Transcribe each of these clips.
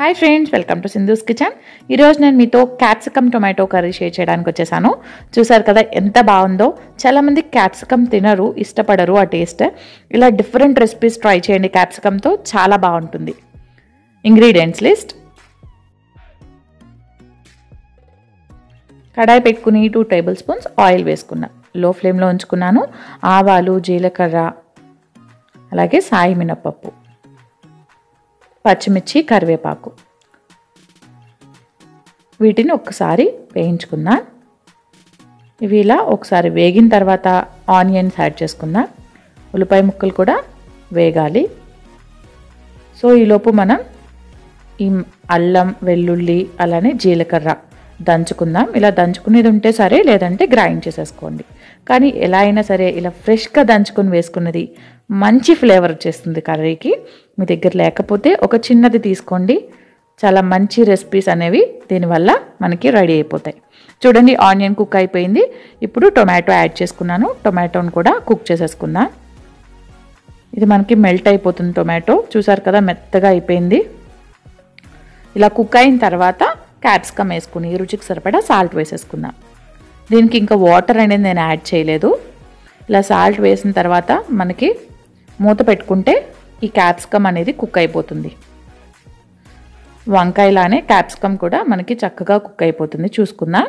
Hi friends welcome to Sindhu's kitchen ఈరోజు నేను మీతో క్యాప్సికమ్ టొమాటో కర్రీ షేర్ చేయడానికి వచ్చేసాను. చూసారు కదా ఎంత బాగుందో? చాలామంది క్యాప్సికమ్ తినరు ఇష్టపడరు ఆ టేస్ట్ ఇలా డిఫరెంట్ రెసిపీస్ ట్రై చేయండి క్యాప్సికమ్తో చాలా బాగుంటుంది. ఇంగ్రీడియంట్స్ లిస్ట్ కడాయి పెట్టుకుని టూ టేబుల్ స్పూన్స్ ఆయిల్ వేసుకున్నా లో ఫ్లేమ్లో ఉంచుకున్నాను. ఆవాలు జీలకర్ర అలాగే సాయి మినపప్పు పచ్చిమిర్చి కరివేపాకు. వీటిని ఒక్కసారి వేయించుకుందాం. ఇవి ఇలా ఒకసారి వేగిన తర్వాత ఆనియన్స్ యాడ్ చేసుకుందాం. ఉల్లిపాయ ముక్కలు కూడా వేగాలి. సో ఈలోపు మనం ఈ అల్లం వెల్లుల్లి అలానే జీలకర్ర దంచుకుందాం. ఇలా దంచుకునేది ఉంటే సరే లేదంటే గ్రైండ్ చేసేసుకోండి. కానీ ఎలా అయినా సరే ఇలా ఫ్రెష్గా దంచుకొని వేసుకున్నది మంచి ఫ్లేవర్ వచ్చేస్తుంది కర్రీకి. మీ దగ్గర లేకపోతే ఒక చిన్నది తీసుకోండి. చాలా మంచి రెసిపీస్ అనేవి దీనివల్ల మనకి రెడీ అయిపోతాయి. చూడండి ఆనియన్ కుక్ అయిపోయింది. ఇప్పుడు టొమాటో యాడ్ చేసుకున్నాను. టొమాటోని కూడా కుక్ చేసేసుకుందాం. ఇది మనకి మెల్ట్ అయిపోతుంది టొమాటో. చూసారు కదా మెత్తగా అయిపోయింది. ఇలా కుక్ అయిన తర్వాత క్యాప్సికమ్ వేసుకుని రుచికి సరిపడా సాల్ట్ వేసేసుకుందాం. దీనికి ఇంకా వాటర్ అనేది నేను యాడ్ చేయలేదు. ఇలా సాల్ట్ వేసిన తర్వాత మనకి మూత పెట్టుకుంటే ఈ క్యాప్సికమ్ అనేది కుక్ అయిపోతుంది. వంకాయలానే క్యాప్సికమ్ కూడా మనకి చక్కగా కుక్ అయిపోతుంది. చూసుకుందాం.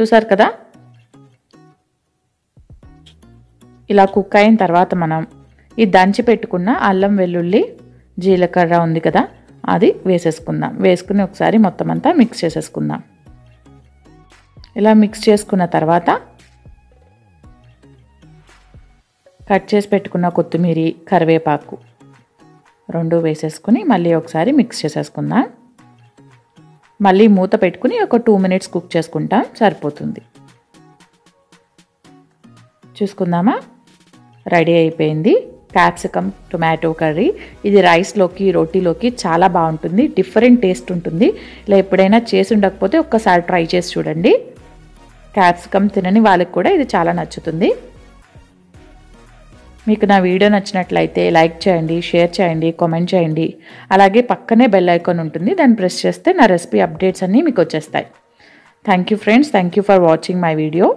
చూసారు కదా? ఇలా కుక్ అయిన తర్వాత మనం ఈ దంచి పెట్టుకున్న అల్లం వెల్లుల్లి జీలకర్ర ఉంది కదా? అది వేసేసుకుందాం. వేసుకుని ఒకసారి మొత్తం అంతా మిక్స్ చేసేసుకుందాం. ఇలా మిక్స్ చేసుకున్న తర్వాత కట్ చేసి పెట్టుకున్న కొత్తిమీర కరివేపాకు రెండు వేసేసుకుని మళ్ళీ ఒకసారి మిక్స్ చేసేసుకుందాం. మళ్ళీ మూత పెట్టుకుని ఒక టూ మినిట్స్ కుక్ చేసుకుంటాం సరిపోతుంది. చూసుకుందామా? రెడీ అయిపోయింది. క్యాప్సికమ్ టొమాటో కర్రీ ఇది రైస్లోకి రోటీలోకి చాలా బాగుంటుంది డిఫరెంట్ టేస్ట్ ఉంటుంది. ఇలా ఎప్పుడైనా చేసి ఉండకపోతే ఒక్కసారి ట్రై చేసి చూడండి. క్యాప్సికమ్ తినని వాళ్ళకి కూడా ఇది చాలా నచ్చుతుంది. మీకు నా వీడియో నచ్చినట్లయితే లైక్ చేయండి షేర్ చేయండి కామెంట్ చేయండి. అలాగే పక్కనే బెల్ ఐకాన్ ఉంటుంది దాన్ని ప్రెస్ చేస్తే నా రెసిపీ అప్డేట్స్ అన్నీ మీకు వచ్చేస్తాయి. Thank you friends thank you for watching my video